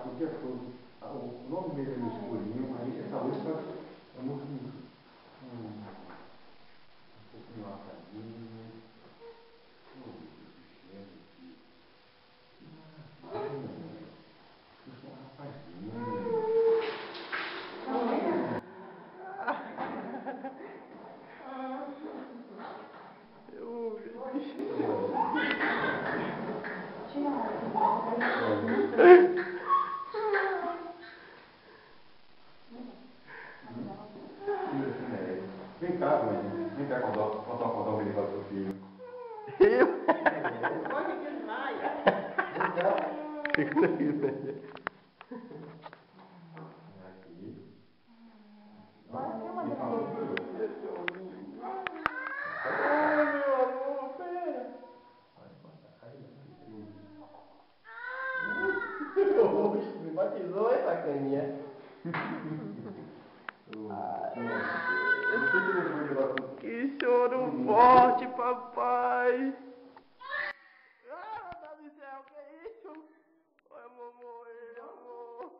porque o dia todo. Ah, o nome dele eles escolhiam, aí essa luz tá, é muito um, um pouquinho apagadinha. Thank. Vem cá, mãe. Vem cá contar, contar uma um menino para o seu filho. Eu? Pode desmaia. Fica aqui, velho. Aqui. Ai, meu amor, pera. Oxe, me batizou essa caninha.